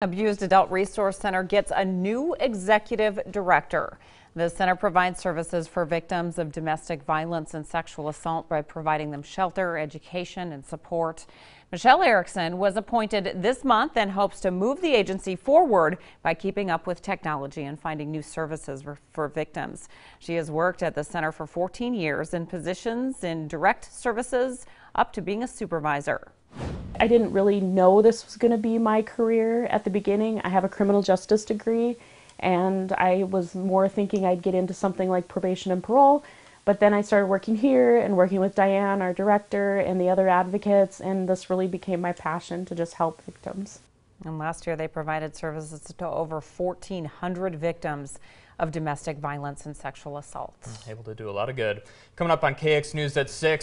Abused Adult Resource Center gets a new executive director. The center provides services for victims of domestic violence and sexual assault by providing them shelter, education, and support. Michelle Erickson was appointed this month and hopes to move the agency forward by keeping up with technology and finding new services for, victims. She has worked at the center for 14 years in positions in direct services up to being a supervisor. I didn't really know this was going to be my career at the beginning. I have a criminal justice degree and I was more thinking I'd get into something like probation and parole. But then I started working here and working with Diane, our director, and the other advocates, and this really became my passion to just help victims. And last year they provided services to over 1,400 victims of domestic violence and sexual assault. Able to do a lot of good. Coming up on KX News at 6.